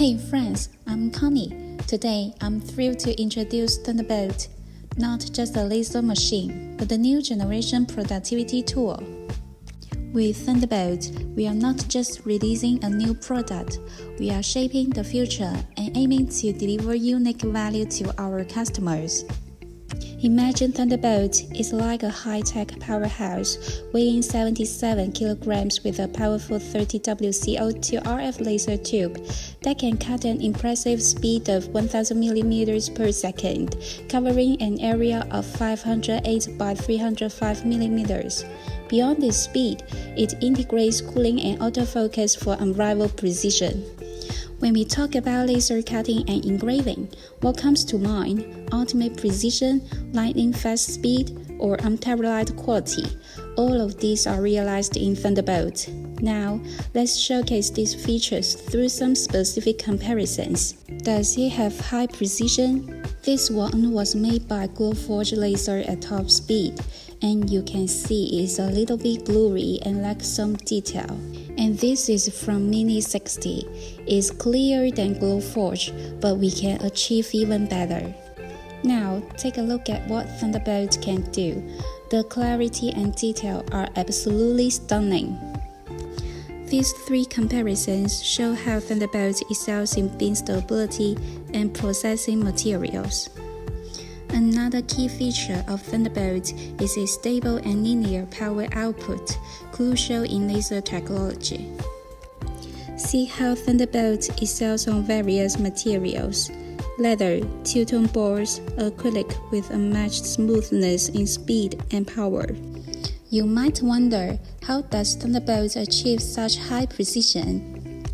Hey friends, I'm Connie. Today I'm thrilled to introduce Thunderbolt, not just a laser machine, but a new generation productivity tool. With Thunderbolt, we are not just releasing a new product, we are shaping the future and aiming to deliver unique value to our customers. Imagine Thunderbolt is like a high-tech powerhouse weighing 77 kilograms with a powerful 30W CO2 RF laser tube that can cut an impressive speed of 1000 millimeters per second, covering an area of 508 by 305 millimeters. Beyond this speed, it integrates cooling and autofocus for unrivaled precision. When we talk about laser cutting and engraving, what comes to mind? Ultimate precision, lightning fast speed, or unparalleled quality. All of these are realized in Thunderbolt. Now, let's showcase these features through some specific comparisons. Does it have high precision? This one was made by Glowforge laser at top speed, and you can see it's a little bit blurry and lacks some detail and this is from Mini 60. It's clearer than Glowforge, but we can achieve even better. Now, take a look at what Thunderbolt can do. The clarity and detail are absolutely stunning. These three comparisons show how Thunderbolt excels in beam stability and processing materials. Another key feature of Thunderbolt is its stable and linear power output, crucial in laser technology. See how Thunderbolt excels on various materials leather, two-tone boards, acrylic with unmatched smoothness in speed and power. You might wonder, how does Thunderbolt achieve such high precision?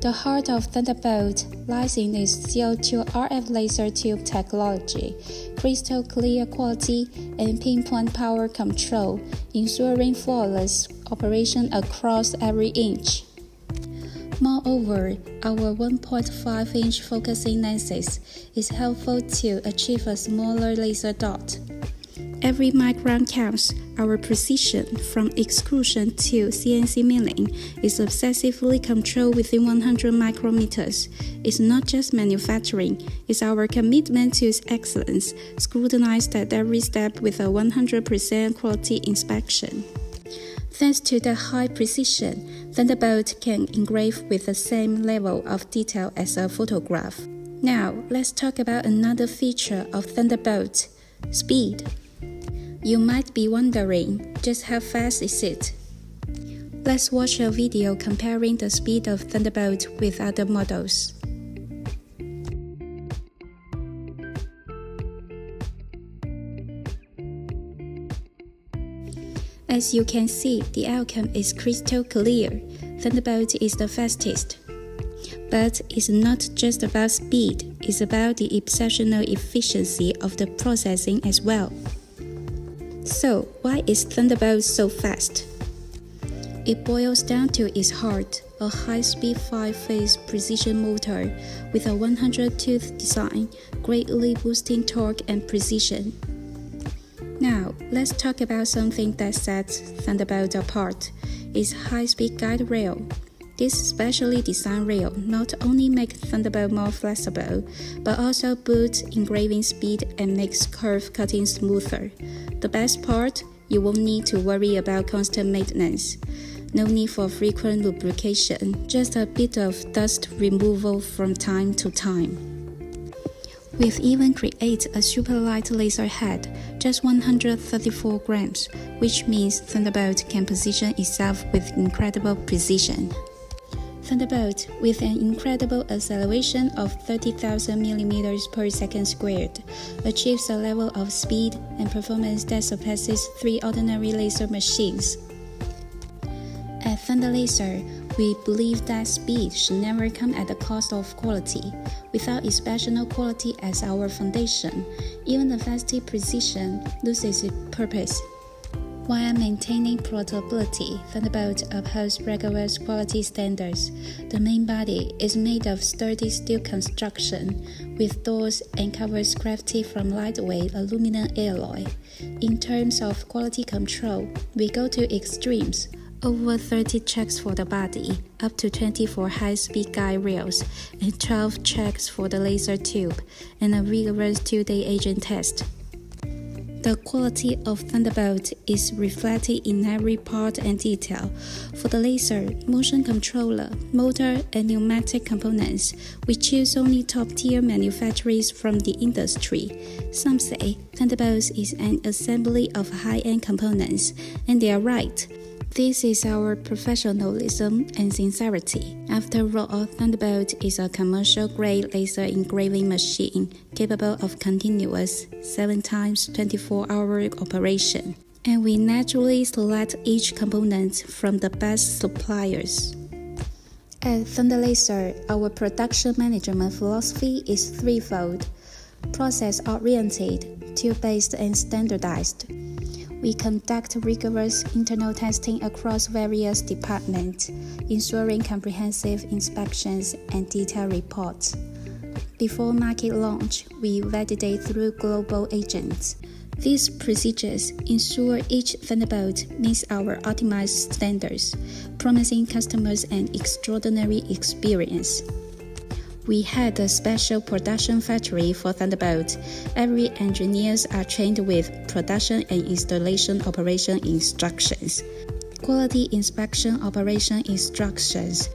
The heart of Thunderbolt lies in its CO2 RF laser tube technology, crystal clear quality, and pinpoint power control, ensuring flawless operation across every inch. Moreover, our 1.5 inch focusing lenses is helpful to achieve a smaller laser dot. Every micron counts. Our precision from extrusion to CNC milling is obsessively controlled within 100 micrometers. It's not just manufacturing, it's our commitment to excellence, scrutinized at every step with a 100% quality inspection. Thanks to the high precision, Thunderbolt can engrave with the same level of detail as a photograph. Now, let's talk about another feature of Thunderbolt speed. You might be wondering just how fast is it? Let's watch a video comparing the speed of Thunderbolt with other models. As you can see, the outcome is crystal clear. Thunderbolt is the fastest. But it's not just about speed, it's about the exceptional efficiency of the processing as well. So, why is Thunderbolt so fast? It boils down to its heart, a high-speed 5-phase precision motor with a 100-tooth design, greatly boosting torque and precision. Now, let's talk about something that sets Thunderbolt apart, its high-speed guide rail. This specially designed rail not only makes Thunderbolt more flexible, but also boosts engraving speed and makes curve cutting smoother. The best part, you won't need to worry about constant maintenance. No need for frequent lubrication, just a bit of dust removal from time to time. We've even created a super light laser head, just 134 grams, which means Thunderbolt can position itself with incredible precision. Thunderbolt, with an incredible acceleration of 30,000 mm per second squared, achieves a level of speed and performance that surpasses three ordinary laser machines. At Thunder Laser, we believe that speed should never come at the cost of quality. Without exceptional quality as our foundation, even the fastest precision loses its purpose. While maintaining portability, Thunderbolt upholds rigorous quality standards. The main body is made of sturdy steel construction, with doors and covers crafted from lightweight aluminum alloy. In terms of quality control, we go to extremes. Over 30 checks for the body, up to 24 high-speed guide rails, and 12 checks for the laser tube, and a rigorous two-day agent test. The quality of Thunderbolt is reflected in every part and detail. For the laser, motion controller, motor, and pneumatic components, we choose only top tier manufacturers from the industry. Some say Thunderbolt is an assembly of high end components, and they are right. This is our professionalism and sincerity. After all, Thunderbolt is a commercial grade laser engraving machine capable of continuous 7 times 24 hour operation. And we naturally select each component from the best suppliers. At Thunder Laser, our production management philosophy is threefold process oriented, tool based, and standardized. We conduct rigorous internal testing across various departments, ensuring comprehensive inspections and detailed reports. Before market launch, we validate through global agents. These procedures ensure each Thunderbolt meets our optimized standards, promising customers an extraordinary experience. We had a special production factory for Thunderbolt. Every engineers are trained with production and installation operation instructions, quality inspection operation instructions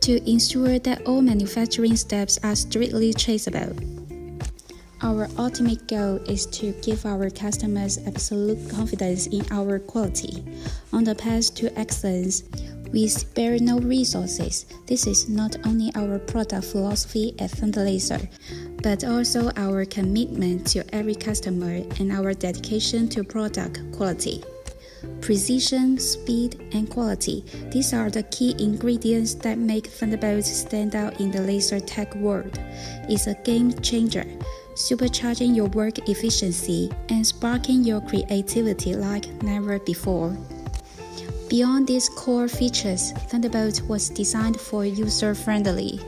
to ensure that all manufacturing steps are strictly traceable. Our ultimate goal is to give our customers absolute confidence in our quality. On the path to excellence, we spare no resources. This is not only our product philosophy at Thunder Laser, but also our commitment to every customer and our dedication to product quality. Precision, speed, and quality. These are the key ingredients that make Thunderbolt stand out in the laser tech world. It's a game changer, supercharging your work efficiency and sparking your creativity like never before. Beyond these core features, Thunderbolt was designed for user friendly.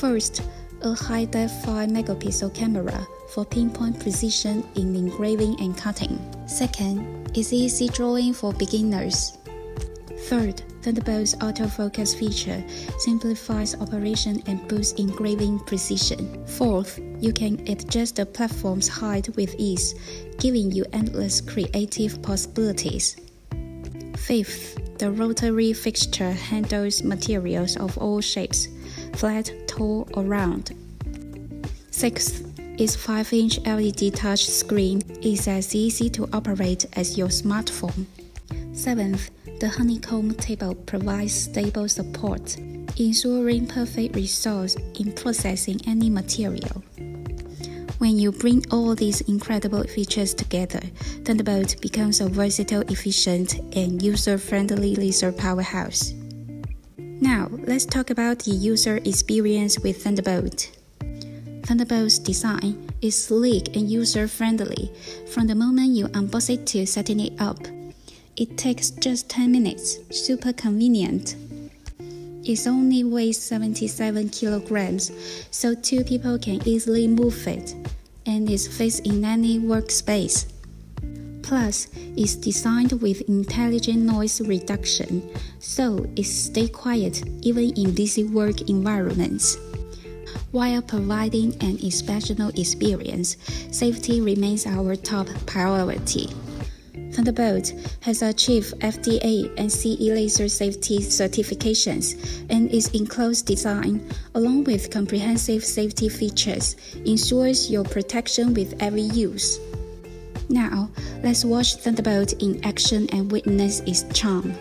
First, a high def 5 megapixel camera for pinpoint precision in engraving and cutting. Second, is easy drawing for beginners. Third, Thunderbolt's autofocus feature simplifies operation and boosts engraving precision. Fourth, you can adjust the platform's height with ease, giving you endless creative possibilities. Fifth, the rotary fixture handles materials of all shapes, flat, tall, or round. Sixth, its 5-inch LED touch screen is as easy to operate as your smartphone. Seventh, the honeycomb table provides stable support, ensuring perfect results in processing any material. When you bring all these incredible features together, Thunderbolt becomes a versatile, efficient, and user friendly laser powerhouse. Now, let's talk about the user experience with Thunderbolt. Thunderbolt's design is sleek and user friendly from the moment you unbox it to setting it up. It takes just 10 minutes, super convenient. It only weighs 77 kilograms, so two people can easily move it, and is fits in any workspace. Plus, it's designed with intelligent noise reduction, so it stays quiet even in busy work environments. While providing an exceptional experience, safety remains our top priority. Thunderbolt has achieved FDA and CE laser safety certifications and its enclosed design, along with comprehensive safety features, ensures your protection with every use. Now, let's watch Thunderbolt in action and witness its charm.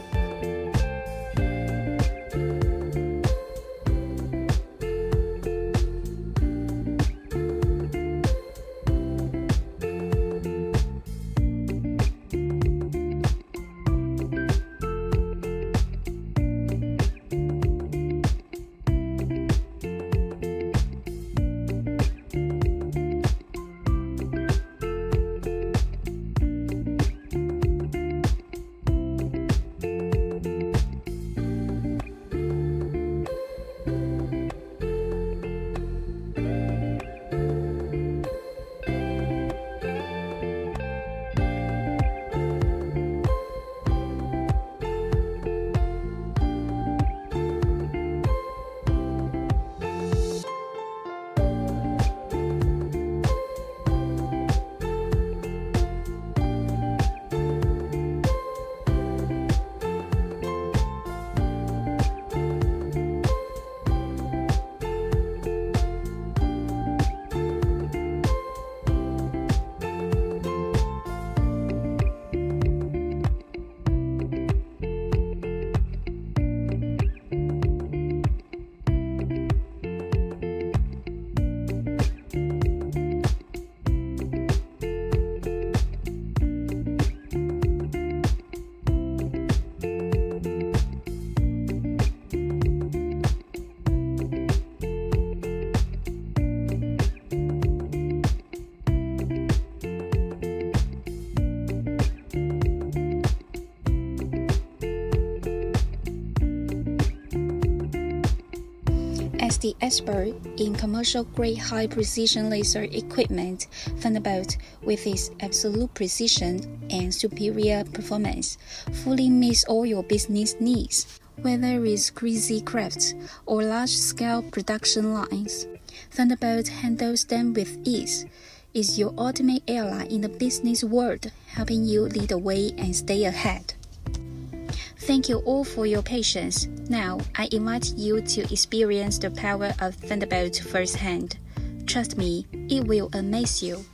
The expert in commercial grade high precision laser equipment, Thunderbolt, with its absolute precision and superior performance, fully meets all your business needs. Whether it's crazy crafts or large scale production lines, Thunderbolt handles them with ease. Is your ultimate ally in the business world, helping you lead the way and stay ahead. Thank you all for your patience. Now, I invite you to experience the power of Thunderbolt firsthand. Trust me, it will amaze you.